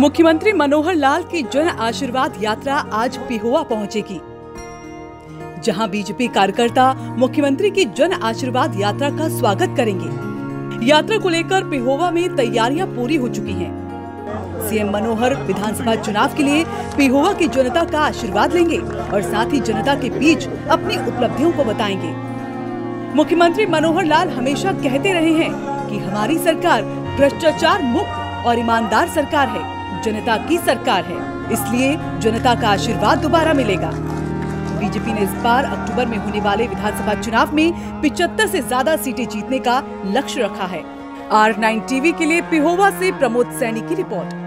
मुख्यमंत्री मनोहर लाल की जन आशीर्वाद यात्रा आज पिहोवा पहुंचेगी। जहाँ बीजेपी कार्यकर्ता मुख्यमंत्री की जन आशीर्वाद यात्रा का स्वागत करेंगे। यात्रा को लेकर पिहोवा में तैयारियाँ पूरी हो चुकी हैं। सीएम मनोहर विधानसभा चुनाव के लिए पिहोवा की जनता का आशीर्वाद लेंगे और साथ ही जनता के बीच अपनी उपलब्धियों को बताएँगे। मुख्यमंत्री मनोहर लाल हमेशा कहते रहे हैं कि हमारी सरकार भ्रष्टाचार मुक्त और ईमानदार सरकार है, जनता की सरकार है। इसलिए जनता का आशीर्वाद दोबारा मिलेगा। बीजेपी ने इस बार अक्टूबर में होने वाले विधानसभा चुनाव में पिचहत्तर से ज़्यादा सीटें जीतने का लक्ष्य रखा है। आर नाइन टीवी के लिए पिहोवा से प्रमोद सैनी की रिपोर्ट।